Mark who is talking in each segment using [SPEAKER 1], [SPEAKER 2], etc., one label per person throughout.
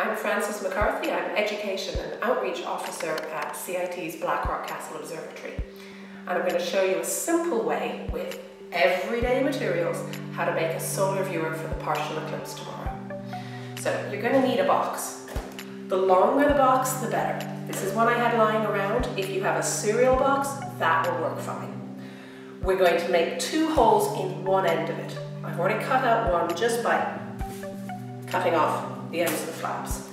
[SPEAKER 1] I'm Frances McCarthy. I'm Education and Outreach Officer at CIT's Blackrock Castle Observatory. And I'm going to show you a simple way with everyday materials how to make a solar viewer for the partial eclipse tomorrow. So you're going to need a box. The longer the box, the better. This is one I had lying around. If you have a cereal box, that will work fine. We're going to make two holes in one end of it. I've already cut out one just by cutting off the ends of the flaps.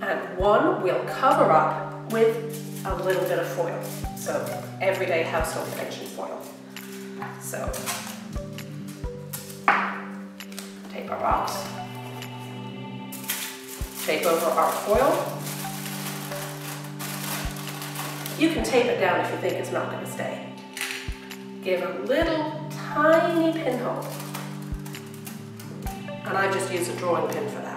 [SPEAKER 1] And one we'll cover up with a little bit of foil. So everyday household pension foil. So tape our box, tape over our foil. You can tape it down if you think it's not going to stay. Give a little tiny pinhole. And I just use a drawing pin for that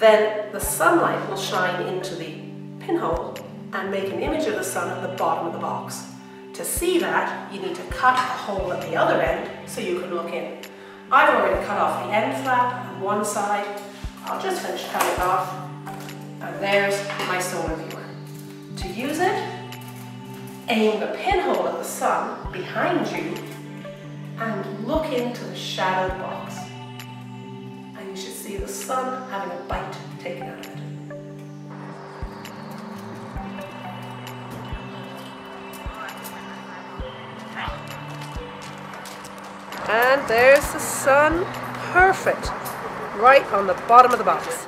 [SPEAKER 1] then the sunlight will shine into the pinhole and make an image of the sun at the bottom of the box. To see that, you need to cut a hole at the other end so you can look in. I've already cut off the end flap on one side. I'll just finish cutting it off. And there's my solar viewer. To use it, aim the pinhole at the sun behind you and look into the shadowed box you should see the sun having a bite taken out of it. And there's the sun, perfect, right on the bottom of the box.